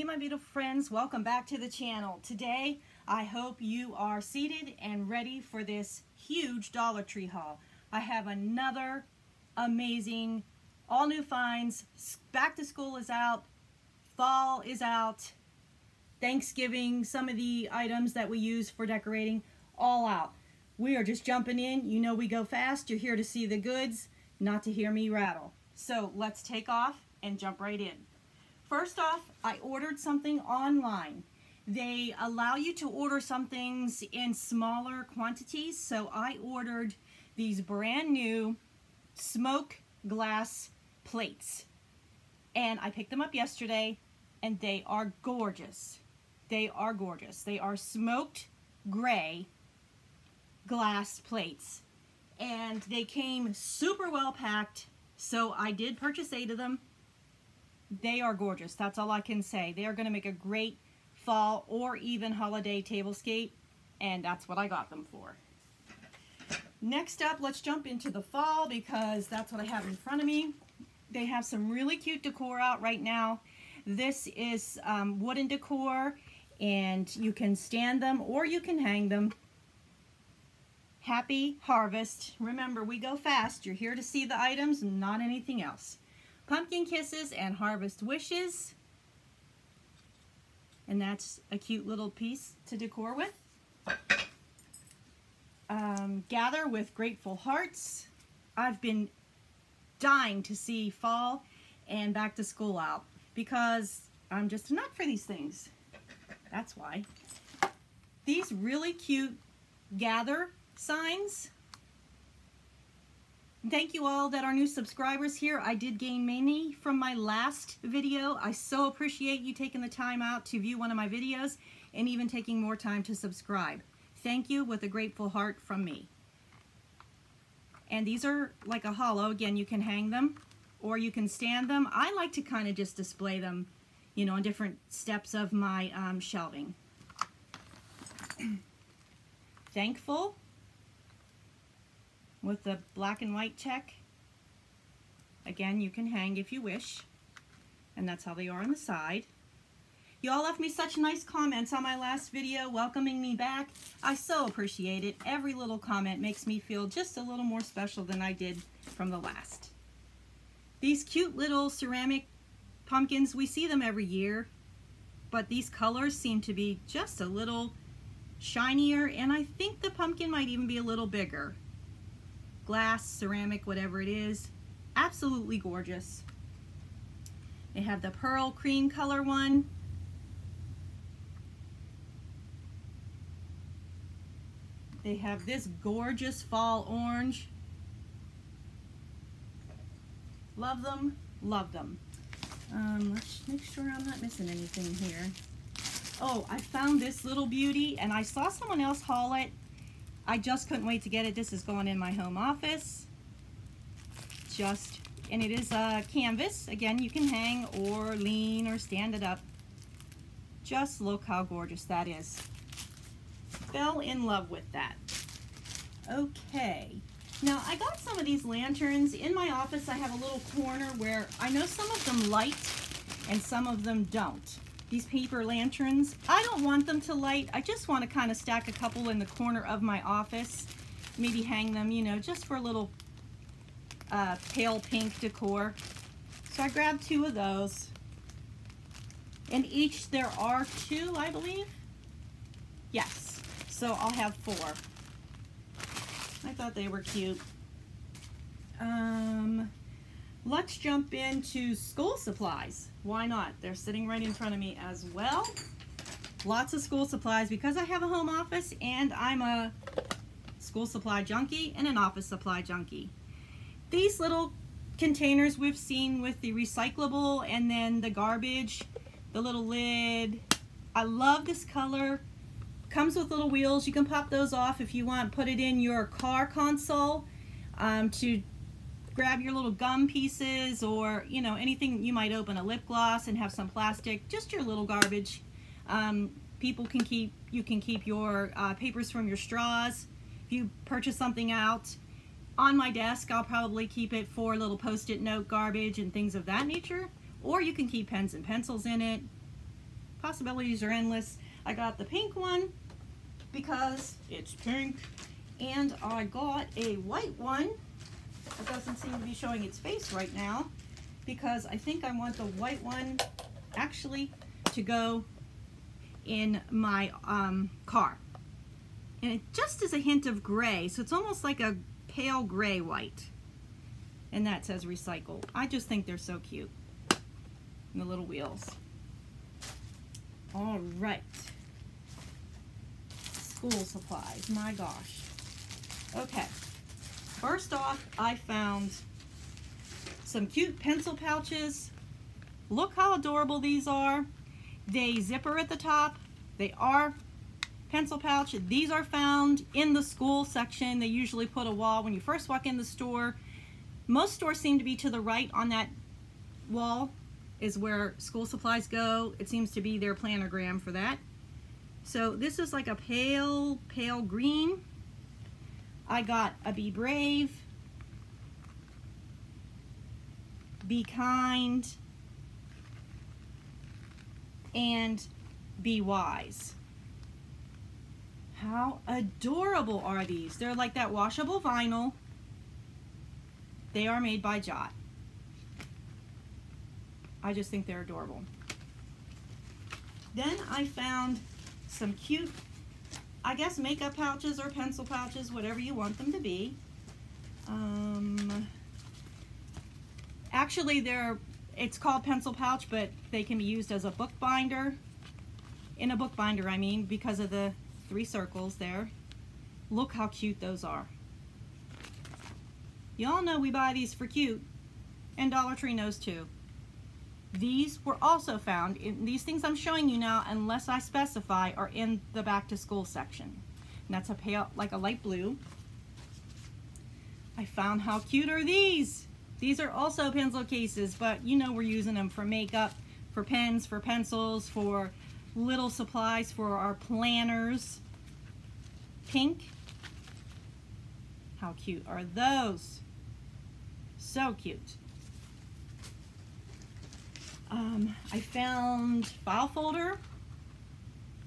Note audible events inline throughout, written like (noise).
Hey my beautiful friends, welcome back to the channel. Today, I hope you are seated and ready for this huge Dollar Tree haul. I have another amazing, all new finds. Back to school is out, fall is out, Thanksgiving, some of the items that we use for decorating, all out. We are just jumping in. You know we go fast. You're here to see the goods, not to hear me rattle. So let's take off and jump right in. First off, I ordered something online. They allow you to order some things in smaller quantities, so I ordered these brand new smoke glass plates. And I picked them up yesterday, and they are gorgeous. They are gorgeous. They are smoked gray glass plates. And they came super well packed, so I did purchase eight of them they are gorgeous. That's all I can say. They are going to make a great fall or even holiday tablescape, and that's what I got them for. Next up, let's jump into the fall because that's what I have in front of me. They have some really cute decor out right now. This is um, wooden decor, and you can stand them or you can hang them. Happy Harvest. Remember, we go fast. You're here to see the items, not anything else. Pumpkin Kisses and Harvest Wishes. And that's a cute little piece to decor with. Um, Gather with Grateful Hearts. I've been dying to see fall and back to school out because I'm just a nut for these things. That's why. These really cute gather signs Thank you all that are new subscribers here. I did gain many from my last video. I so appreciate you taking the time out to view one of my videos and even taking more time to subscribe. Thank you with a grateful heart from me. And these are like a hollow. Again, you can hang them or you can stand them. I like to kind of just display them, you know, in different steps of my um, shelving. (clears throat) Thankful with the black and white check. Again, you can hang if you wish. And that's how they are on the side. You all left me such nice comments on my last video welcoming me back. I so appreciate it. Every little comment makes me feel just a little more special than I did from the last. These cute little ceramic pumpkins, we see them every year, but these colors seem to be just a little shinier, and I think the pumpkin might even be a little bigger glass, ceramic, whatever it is. Absolutely gorgeous. They have the pearl cream color one. They have this gorgeous fall orange. Love them, love them. Um, let's make sure I'm not missing anything here. Oh, I found this little beauty and I saw someone else haul it I just couldn't wait to get it. This is going in my home office. Just, and it is a canvas. Again, you can hang or lean or stand it up. Just look how gorgeous that is. Fell in love with that. Okay. Now, I got some of these lanterns. In my office, I have a little corner where I know some of them light and some of them don't these paper lanterns. I don't want them to light. I just want to kind of stack a couple in the corner of my office. Maybe hang them, you know, just for a little uh, pale pink decor. So I grabbed two of those. And each there are two, I believe. Yes. So I'll have four. I thought they were cute. Um, let's jump into school supplies. Why not? They're sitting right in front of me as well. Lots of school supplies because I have a home office and I'm a school supply junkie and an office supply junkie. These little containers we've seen with the recyclable and then the garbage, the little lid. I love this color. Comes with little wheels. You can pop those off if you want. Put it in your car console um, to grab your little gum pieces or, you know, anything you might open, a lip gloss and have some plastic, just your little garbage. Um, people can keep, you can keep your uh, papers from your straws. If you purchase something out on my desk, I'll probably keep it for little post-it note garbage and things of that nature. Or you can keep pens and pencils in it. possibilities are endless. I got the pink one because it's pink. And I got a white one. It doesn't seem to be showing its face right now because I think I want the white one actually to go in my um, car. And it just is a hint of gray, so it's almost like a pale gray white. And that says recycle. I just think they're so cute. And the little wheels. All right. School supplies, my gosh. Okay. First off, I found some cute pencil pouches. Look how adorable these are. They zipper at the top. They are pencil pouch. These are found in the school section. They usually put a wall when you first walk in the store. Most stores seem to be to the right on that wall is where school supplies go. It seems to be their planogram for that. So this is like a pale, pale green. I got a Be Brave, Be Kind, and Be Wise. How adorable are these? They're like that washable vinyl. They are made by Jot. I just think they're adorable. Then I found some cute, I guess makeup pouches or pencil pouches, whatever you want them to be. Um, actually, they're it's called pencil pouch, but they can be used as a book binder. In a book binder, I mean, because of the three circles there. Look how cute those are. Y'all know we buy these for cute, and Dollar Tree knows too. These were also found, in these things I'm showing you now, unless I specify, are in the back to school section. And that's a pale, like a light blue. I found how cute are these. These are also pencil cases, but you know we're using them for makeup, for pens, for pencils, for little supplies for our planners. Pink. How cute are those? So cute. Um, I found file folder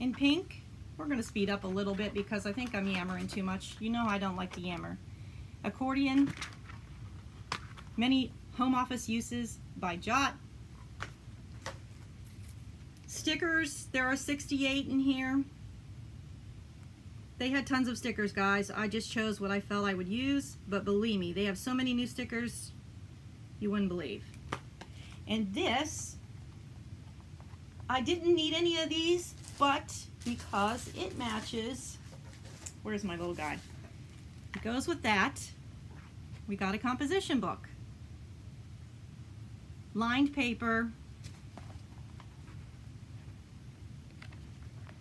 in pink. We're going to speed up a little bit because I think I'm yammering too much. You know I don't like to yammer. Accordion. Many home office uses by Jot. Stickers, there are 68 in here. They had tons of stickers, guys. I just chose what I felt I would use, but believe me, they have so many new stickers you wouldn't believe. And this, I didn't need any of these, but because it matches, where's my little guy? It goes with that. We got a composition book. Lined paper.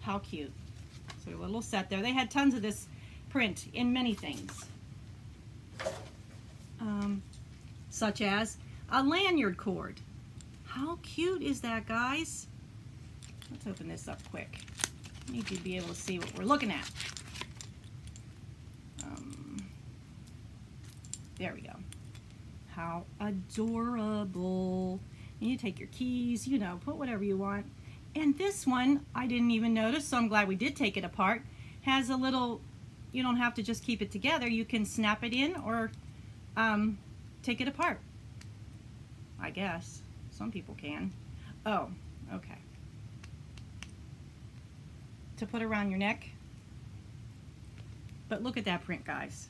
How cute. So a little set there. They had tons of this print in many things. Um, such as a lanyard cord. How cute is that, guys? Let's open this up quick. I need to be able to see what we're looking at. Um, there we go. How adorable. And you take your keys, you know, put whatever you want. And this one, I didn't even notice, so I'm glad we did take it apart. Has a little, you don't have to just keep it together. You can snap it in or um, take it apart. I guess. Some people can. Oh, okay. To put around your neck. But look at that print, guys.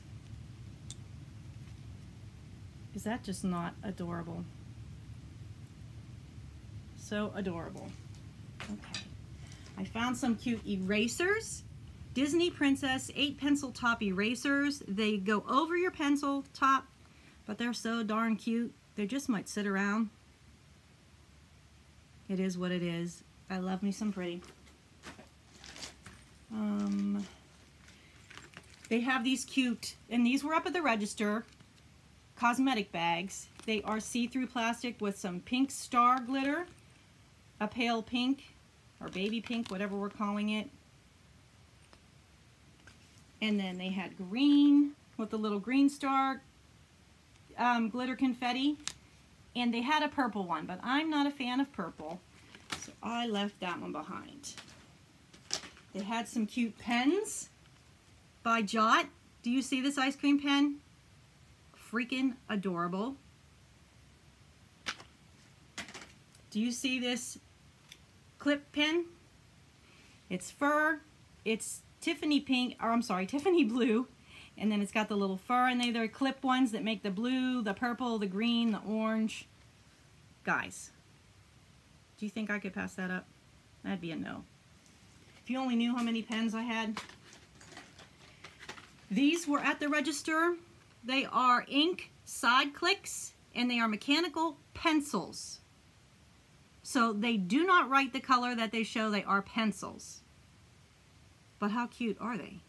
Is that just not adorable? So adorable. Okay. I found some cute erasers. Disney Princess 8 pencil top erasers. They go over your pencil top, but they're so darn cute. They just might sit around. It is what it is. I love me some pretty. Um, they have these cute, and these were up at the register, cosmetic bags. They are see-through plastic with some pink star glitter, a pale pink, or baby pink, whatever we're calling it. And then they had green with the little green star um, glitter confetti. And they had a purple one, but I'm not a fan of purple. So I left that one behind. They had some cute pens by Jot. Do you see this ice cream pen? Freaking adorable. Do you see this clip pen? It's fur. It's Tiffany pink, or I'm sorry, Tiffany blue. And then it's got the little fur, and they, they're clip ones that make the blue, the purple, the green, the orange. Guys, do you think I could pass that up? That'd be a no. If you only knew how many pens I had. These were at the register. They are ink side clicks, and they are mechanical pencils. So they do not write the color that they show. They are pencils. But how cute are they?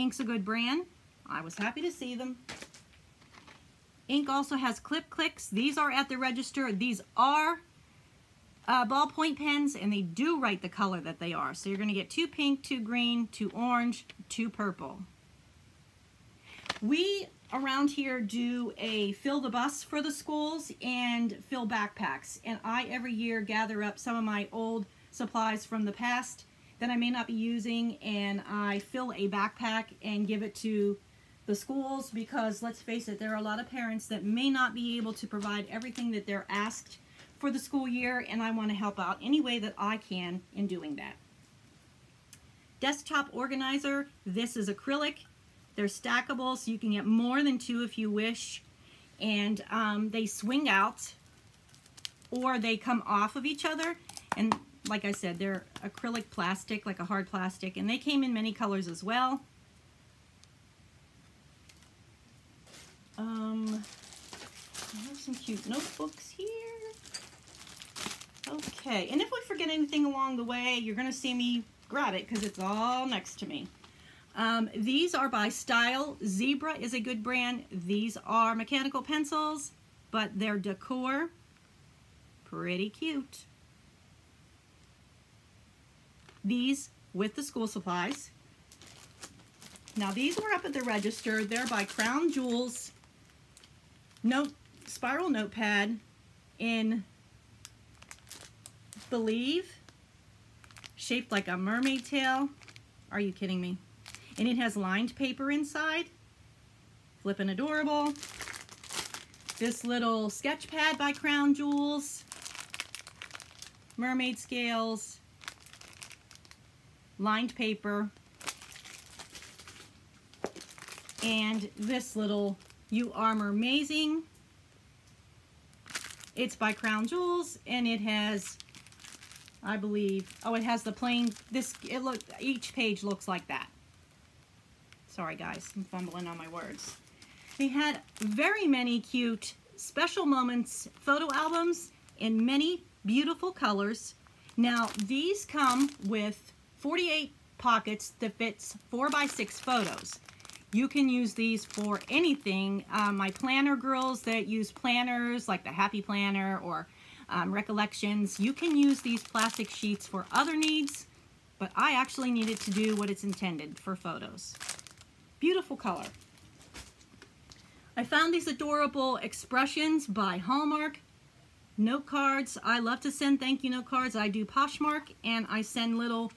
Ink's a good brand. I was happy to see them. Ink also has clip clicks. These are at the register. These are uh, ballpoint pens, and they do write the color that they are. So you're going to get two pink, two green, two orange, two purple. We around here do a fill the bus for the schools and fill backpacks. And I every year gather up some of my old supplies from the past that I may not be using and I fill a backpack and give it to the schools because let's face it, there are a lot of parents that may not be able to provide everything that they're asked for the school year and I want to help out any way that I can in doing that. Desktop organizer, this is acrylic. They're stackable, so you can get more than two if you wish. And um, they swing out or they come off of each other. And like I said, they're acrylic plastic, like a hard plastic. And they came in many colors as well. Um, I have some cute notebooks here. Okay, and if we forget anything along the way, you're going to see me grab it because it's all next to me. Um, these are by Style. Zebra is a good brand. These are mechanical pencils, but they're decor. Pretty cute. These with the school supplies. Now these were up at the register. They're by Crown Jewels. Note spiral notepad in Believe shaped like a mermaid tail. Are you kidding me? And it has lined paper inside. Flippin' adorable. This little sketch pad by Crown Jewels. Mermaid scales. Lined paper. And this little You Armor Amazing. It's by Crown Jewels and it has I believe. Oh, it has the plain, this, it look, each page looks like that. Sorry guys, I'm fumbling on my words. They had very many cute special moments photo albums in many beautiful colors. Now these come with 48 pockets that fits 4 by 6 photos. You can use these for anything. Uh, my planner girls that use planners like the Happy Planner or um, recollections. You can use these plastic sheets for other needs, but I actually need it to do what it's intended for photos. Beautiful color. I found these adorable expressions by Hallmark. Note cards. I love to send thank you note cards. I do Poshmark and I send little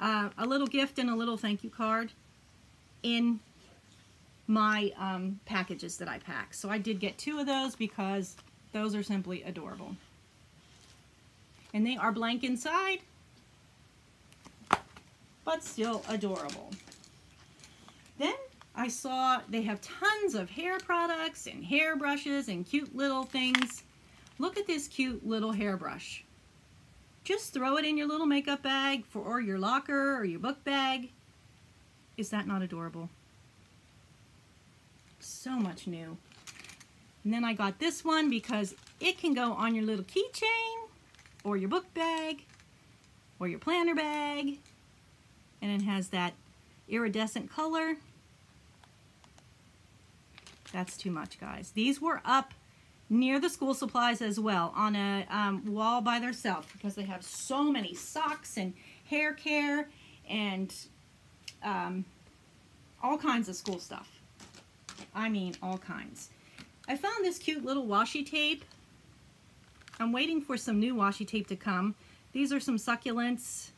uh, a little gift and a little thank you card in my um, packages that I pack. So I did get two of those because those are simply adorable and they are blank inside, but still adorable. Then I saw they have tons of hair products and hair brushes and cute little things. Look at this cute little hairbrush. Just throw it in your little makeup bag for or your locker or your book bag. Is that not adorable? So much new. And then I got this one because it can go on your little keychain or your book bag or your planner bag and it has that iridescent color that's too much guys these were up near the school supplies as well on a um, wall by themselves because they have so many socks and hair care and um, all kinds of school stuff I mean all kinds I found this cute little washi tape I'm waiting for some new washi tape to come. These are some succulents.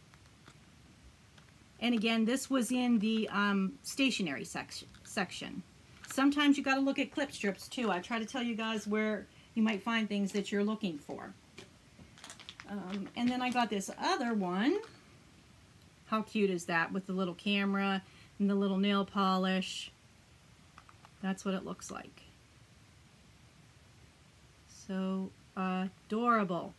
And again, this was in the um, stationery section. section. Sometimes you got to look at clip strips too. I try to tell you guys where you might find things that you're looking for. Um, and then I got this other one. How cute is that with the little camera and the little nail polish. That's what it looks like. So adorable.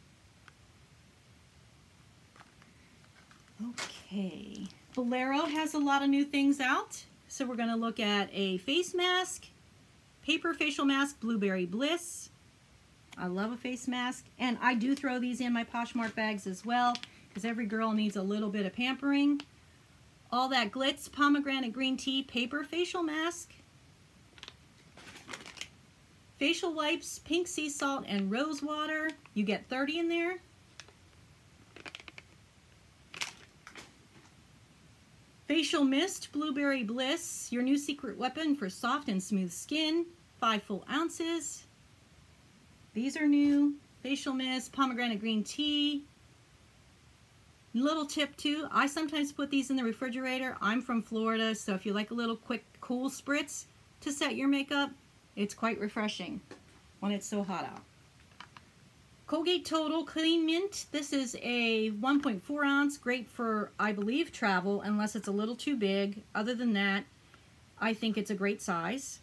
Okay. Bolero has a lot of new things out. So we're going to look at a face mask, paper facial mask, Blueberry Bliss. I love a face mask. And I do throw these in my Poshmark bags as well because every girl needs a little bit of pampering. All That Glitz Pomegranate Green Tea Paper Facial Mask. Facial wipes, pink sea salt, and rose water. You get 30 in there. Facial Mist, Blueberry Bliss, your new secret weapon for soft and smooth skin. Five full ounces. These are new. Facial Mist, Pomegranate Green Tea. Little tip too, I sometimes put these in the refrigerator. I'm from Florida, so if you like a little quick cool spritz to set your makeup, it's quite refreshing when it's so hot out. Colgate Total Clean Mint. This is a 1.4 ounce, great for, I believe, travel, unless it's a little too big. Other than that, I think it's a great size.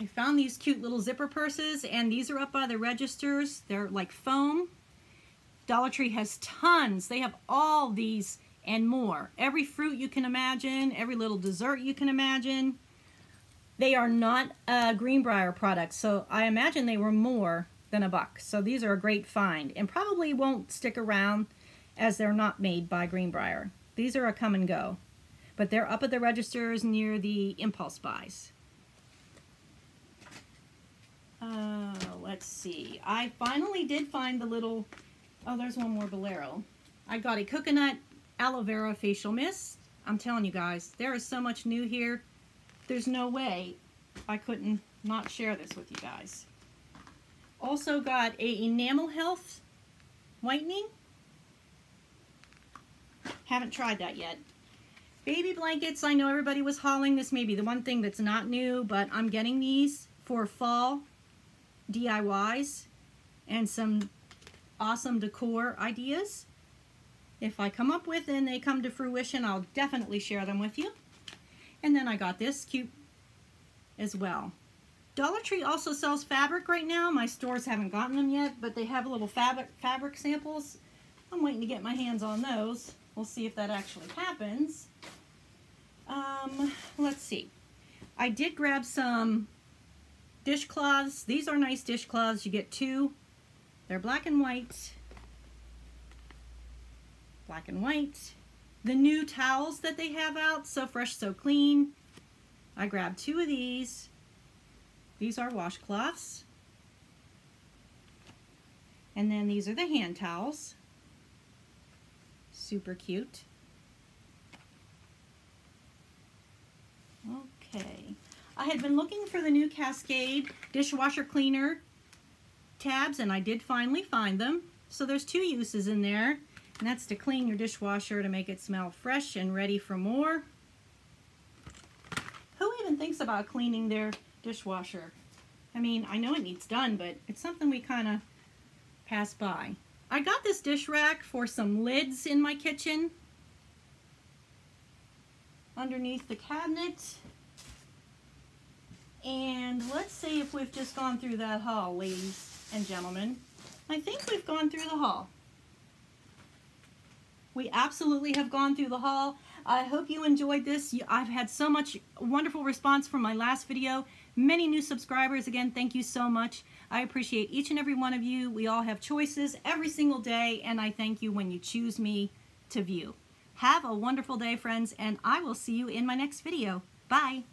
I found these cute little zipper purses, and these are up by the registers. They're like foam. Dollar Tree has tons. They have all these and more. Every fruit you can imagine, every little dessert you can imagine. They are not a Greenbrier product, so I imagine they were more than a buck. So these are a great find and probably won't stick around as they're not made by Greenbrier. These are a come and go, but they're up at the registers near the impulse buys. Uh, let's see. I finally did find the little, oh, there's one more Bolero. I got a coconut aloe vera facial mist. I'm telling you guys, there is so much new here there's no way I couldn't not share this with you guys. Also got a enamel health whitening. Haven't tried that yet. Baby blankets, I know everybody was hauling. This may be the one thing that's not new, but I'm getting these for fall DIYs and some awesome decor ideas. If I come up with and they come to fruition, I'll definitely share them with you. And then I got this cute as well. Dollar Tree also sells fabric right now. My stores haven't gotten them yet, but they have a little fabric, fabric samples. I'm waiting to get my hands on those. We'll see if that actually happens. Um, let's see. I did grab some dishcloths. These are nice dishcloths. You get two. They're black and white. Black and white the new towels that they have out, So Fresh, So Clean. I grabbed two of these. These are washcloths. And then these are the hand towels. Super cute. Okay. I had been looking for the new Cascade dishwasher cleaner tabs and I did finally find them. So there's two uses in there. And that's to clean your dishwasher to make it smell fresh and ready for more. Who even thinks about cleaning their dishwasher? I mean, I know it needs done, but it's something we kind of pass by. I got this dish rack for some lids in my kitchen underneath the cabinet. And let's see if we've just gone through that haul, ladies and gentlemen. I think we've gone through the haul. We absolutely have gone through the haul. I hope you enjoyed this. I've had so much wonderful response from my last video. Many new subscribers. Again, thank you so much. I appreciate each and every one of you. We all have choices every single day, and I thank you when you choose me to view. Have a wonderful day, friends, and I will see you in my next video. Bye.